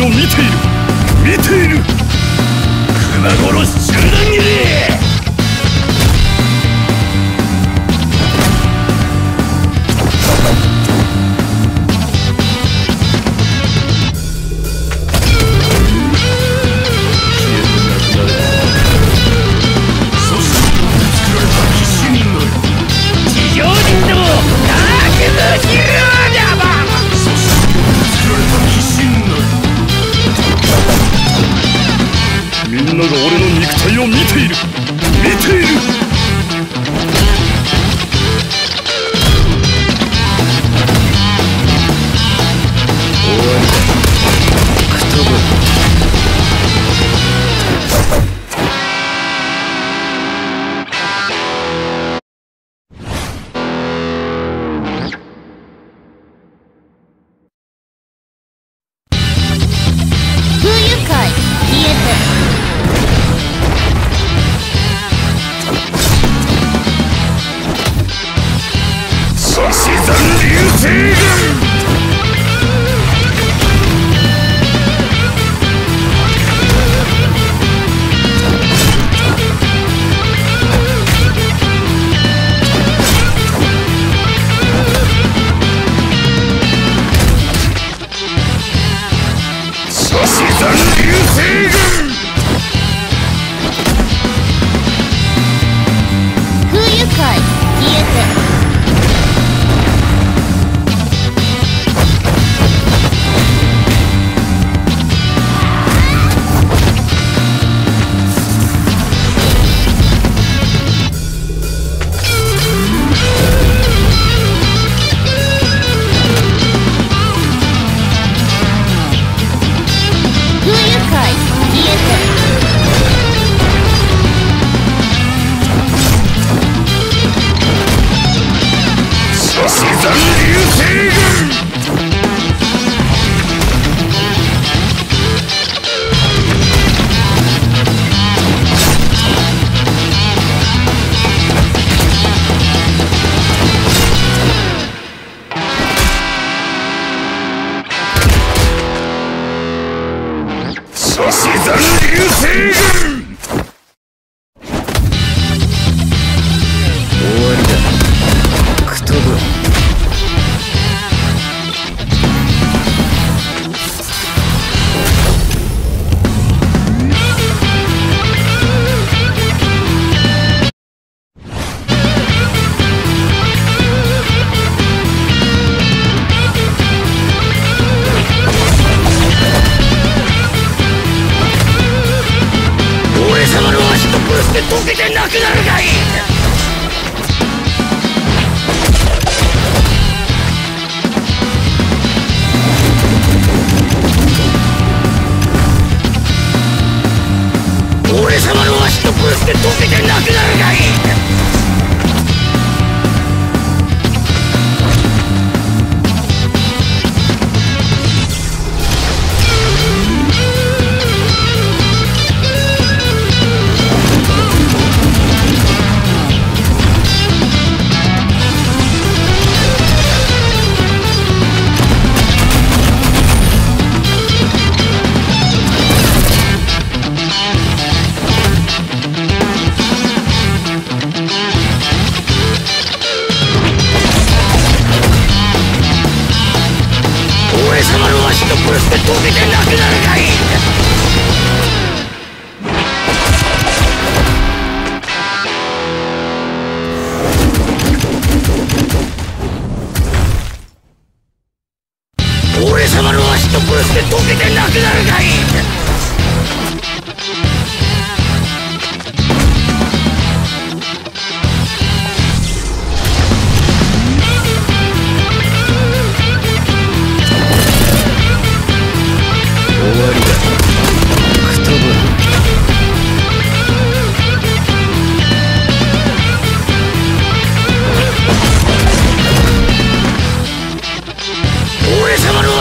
を見ている。見ている。熊殺し中断切りてなくなるがいい俺様の足と殺して溶けてなくなるがいい。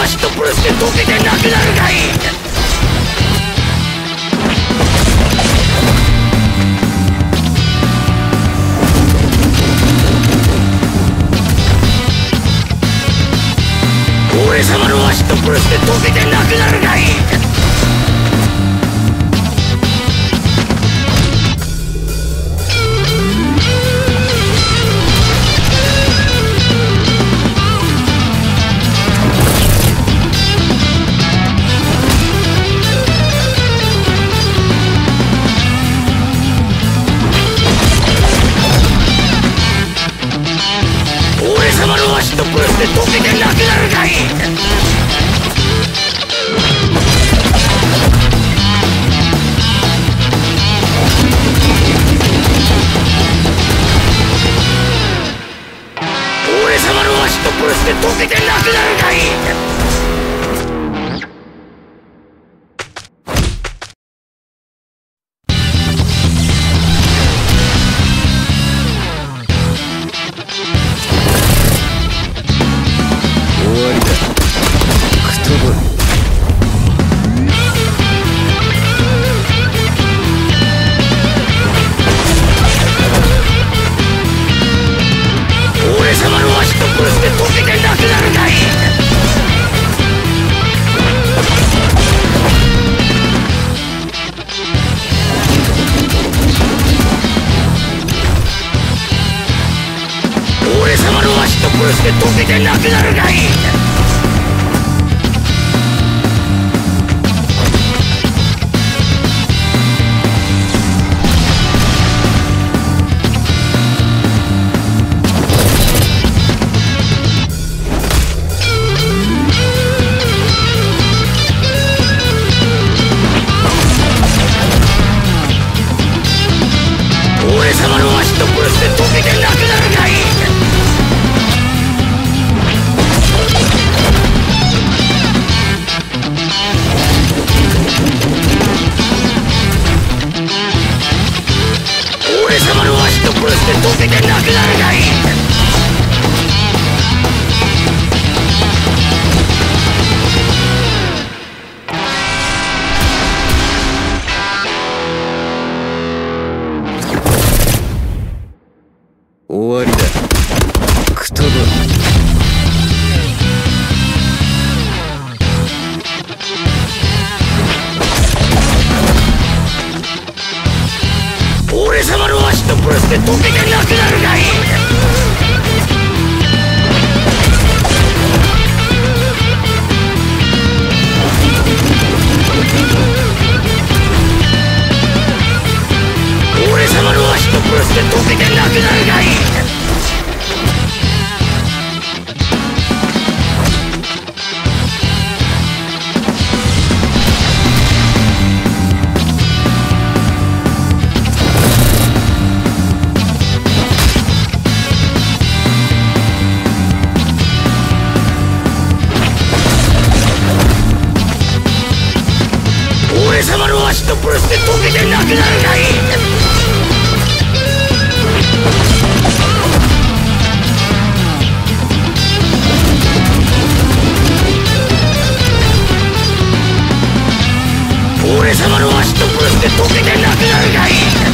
シッドブルスで溶けてなくなるがいい俺様のアシッドルスで溶けてなくなるがいい。トプルスで溶けてなくなるかい俺様の足とプルスで溶けてなくなるかいして溶けてなくなるがいいして溶けてなプレスで溶けてなくなるがい？い俺様の足とプレスで溶けてなくなる。足とプルスで溶けてなくなるがいい